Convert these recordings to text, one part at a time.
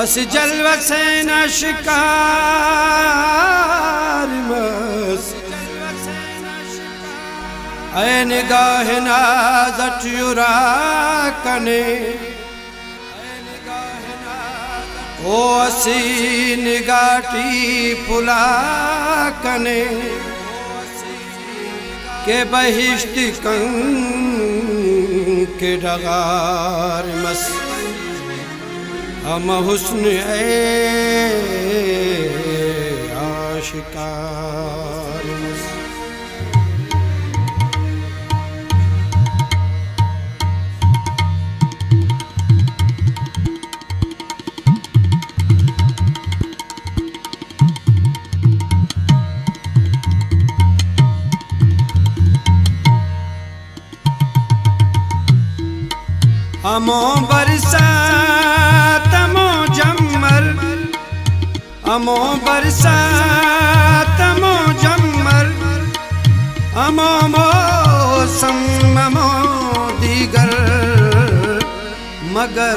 अस जलवा से न शिकार ऐन गाह नाजुरा कने ओ असी निगाटी पुला कने के बहिष्ट कंग के डगार मस्त ਹਮ ਹੁਸਨ ਐ ਆਸ਼ਿਕਾਰ ਅਮੋ ਬਰਸਾ दीगर मगरि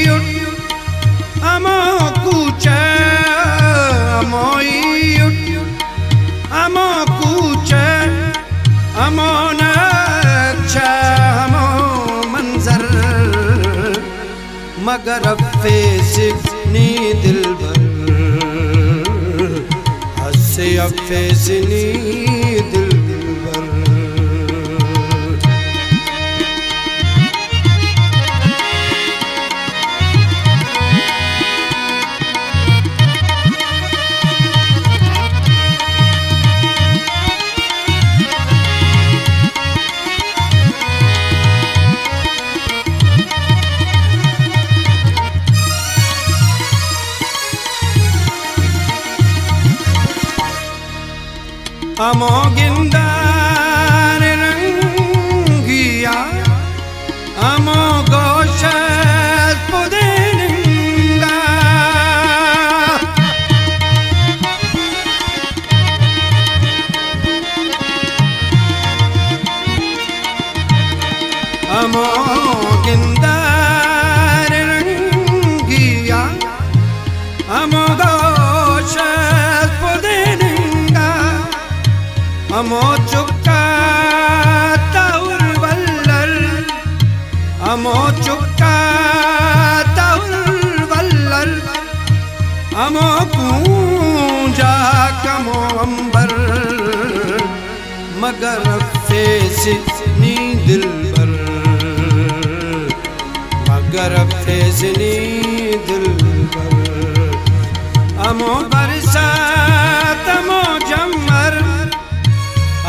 नींदमो ਰੱਫੇ ਸਿਨੀ ਦਿਲਬਰ ਹੱਸੇ ਅਫੇ ਜਨੀ ਦਿਲ हमो गिंदार रंगिया हमो गोशत पुदेनिंदा हमो गिंदार तौलूजा कमो अमल मगर फेसनी दिल मगर फैसनी दिलो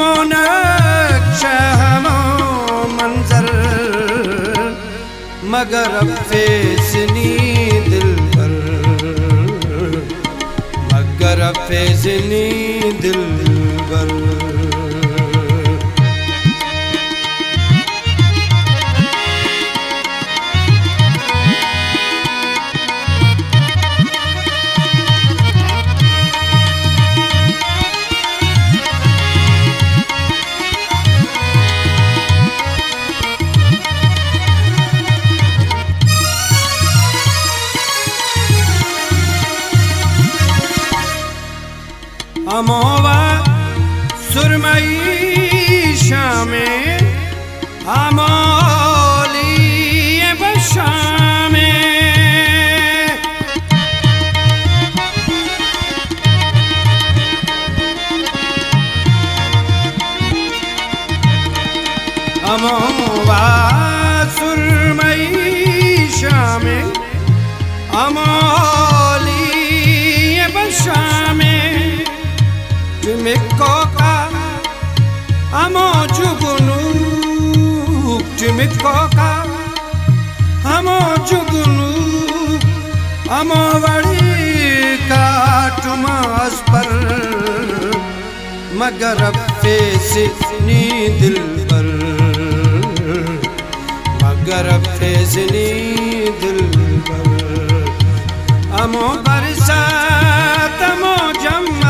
हमो नक्श मंजर मगर अब फेसनी दिल पर मगर अब फेसनी दिल पर amor. Jimikoka Amo jugunu Jimikoka Amo jugunu Amo vadi ka tumas par Magar ab fesi ni dil par mager ab ni dil par Amo barsat amo jamma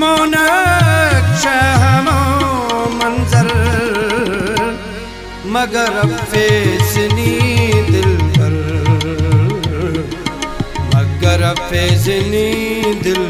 मोन नक्श मंजर मगर फेसनी दिल पर मगर फेसनी दिल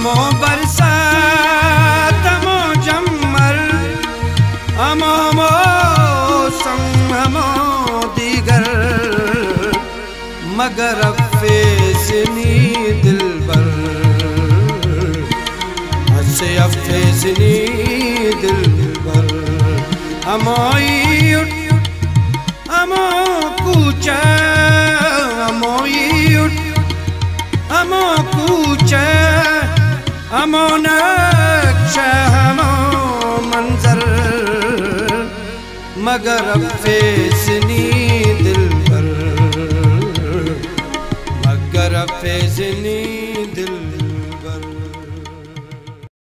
अमो बरसा तमो जम्मर अमो मौसम हमो दीगर मगर अफेसनी दिल पर हंसे अफेसनी दिल पर अमोई उठ अमो कूचा अमोई उठ अमो कूचा अमोन शहमो मंजर मगर फेस